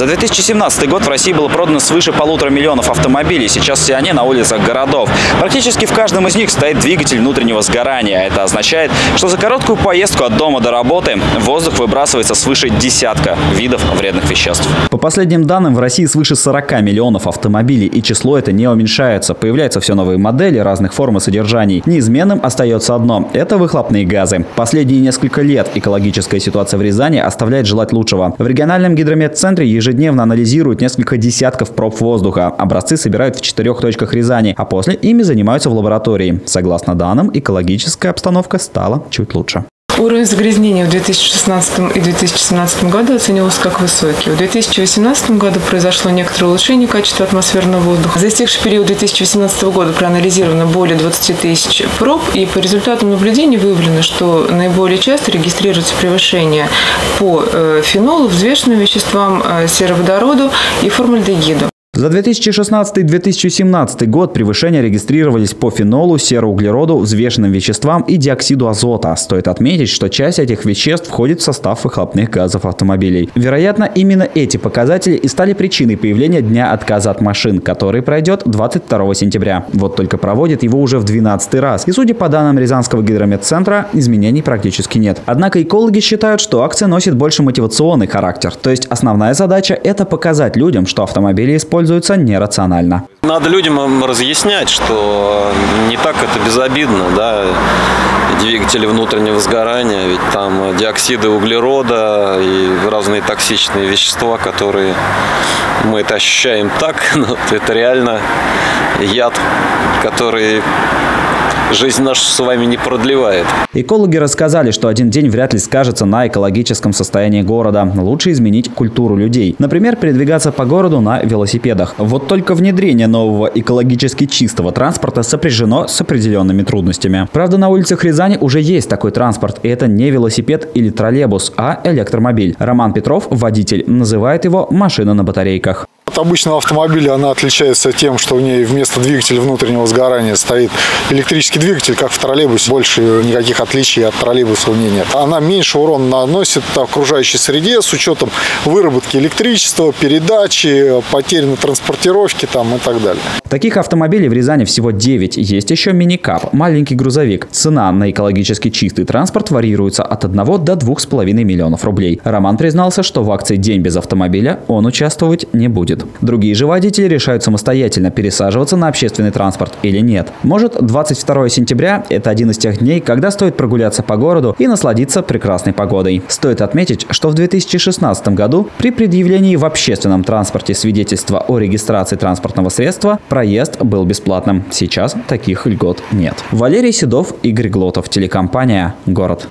За 2017 год в России было продано свыше полутора миллионов автомобилей. Сейчас все они на улицах городов. Практически в каждом из них стоит двигатель внутреннего сгорания. Это означает, что за короткую поездку от дома до работы воздух выбрасывается свыше десятка видов вредных веществ. По последним данным, в России свыше 40 миллионов автомобилей, и число это не уменьшается. Появляются все новые модели разных форм и содержаний. Неизменным остается одно – это выхлопные газы. Последние несколько лет экологическая ситуация в Рязани оставляет желать лучшего. В региональном гидрометцентре ежедневно анализируют несколько десятков проб воздуха. Образцы собирают в четырех точках Рязани, а после ими занимаются в лаборатории. Согласно данным, экологическая обстановка стала чуть лучше. Уровень загрязнения в 2016 и 2017 году оценивался как высокий. В 2018 году произошло некоторое улучшение качества атмосферного воздуха. За истекший период 2018 года проанализировано более 20 тысяч проб, и по результатам наблюдений выявлено, что наиболее часто регистрируется превышение по э, фенолу, взвешенным веществам, э, сероводороду и формальдегиду. За 2016-2017 год превышения регистрировались по фенолу, сероуглероду, взвешенным веществам и диоксиду азота. Стоит отметить, что часть этих веществ входит в состав выхлопных газов автомобилей. Вероятно, именно эти показатели и стали причиной появления Дня отказа от машин, который пройдет 22 сентября. Вот только проводит его уже в 12 раз. И судя по данным Рязанского гидрометцентра, изменений практически нет. Однако экологи считают, что акция носит больше мотивационный характер. То есть основная задача – это показать людям, что автомобили используют используются нерационально. Надо людям разъяснять, что не так это безобидно, да, двигатели внутреннего сгорания, ведь там диоксиды углерода и разные токсичные вещества, которые мы это ощущаем так, но это реально яд, который жизнь нашу с вами не продлевает. Экологи рассказали, что один день вряд ли скажется на экологическом состоянии города. Лучше изменить культуру людей. Например, передвигаться по городу на велосипедах. Вот только внедрение нового экологически чистого транспорта сопряжено с определенными трудностями. Правда, на улицах Рязани уже есть такой транспорт. И это не велосипед или троллейбус, а электромобиль. Роман Петров, водитель, называет его «машина на батарейках». Обычного автомобиля она отличается тем, что у нее вместо двигателя внутреннего сгорания стоит электрический двигатель, как в троллейбусе. Больше никаких отличий от троллейбуса у нее нет. Она меньше урона наносит окружающей среде с учетом выработки электричества, передачи, потерь на транспортировке там, и так далее. Таких автомобилей в Рязани всего 9. Есть еще мини-кап, маленький грузовик. Цена на экологически чистый транспорт варьируется от 1 до 2,5 миллионов рублей. Роман признался, что в акции «День без автомобиля» он участвовать не будет. Другие же водители решают самостоятельно пересаживаться на общественный транспорт или нет. Может, 22 сентября – это один из тех дней, когда стоит прогуляться по городу и насладиться прекрасной погодой. Стоит отметить, что в 2016 году при предъявлении в общественном транспорте свидетельства о регистрации транспортного средства проезд был бесплатным. Сейчас таких льгот нет. Валерий Седов, Игорь Глотов, телекомпания «Город».